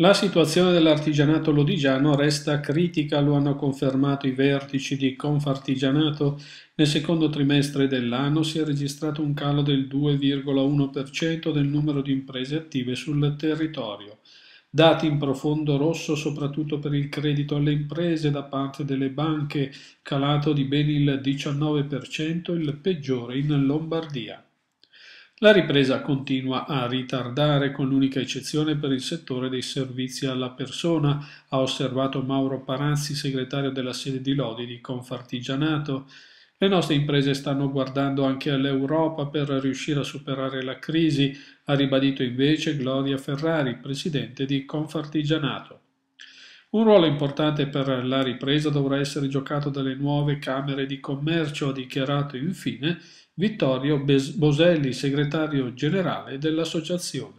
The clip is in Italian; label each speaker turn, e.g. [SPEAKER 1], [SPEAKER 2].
[SPEAKER 1] La situazione dell'artigianato lodigiano resta critica, lo hanno confermato i vertici di Confartigianato. Nel secondo trimestre dell'anno si è registrato un calo del 2,1% del numero di imprese attive sul territorio. Dati in profondo rosso soprattutto per il credito alle imprese da parte delle banche, calato di ben il 19%, il peggiore in Lombardia. La ripresa continua a ritardare, con l'unica eccezione per il settore dei servizi alla persona, ha osservato Mauro Parazzi, segretario della sede di Lodi di Confartigianato. Le nostre imprese stanno guardando anche all'Europa per riuscire a superare la crisi, ha ribadito invece Gloria Ferrari, presidente di Confartigianato. Un ruolo importante per la ripresa dovrà essere giocato dalle nuove Camere di Commercio, ha dichiarato infine Vittorio Boselli, segretario generale dell'associazione.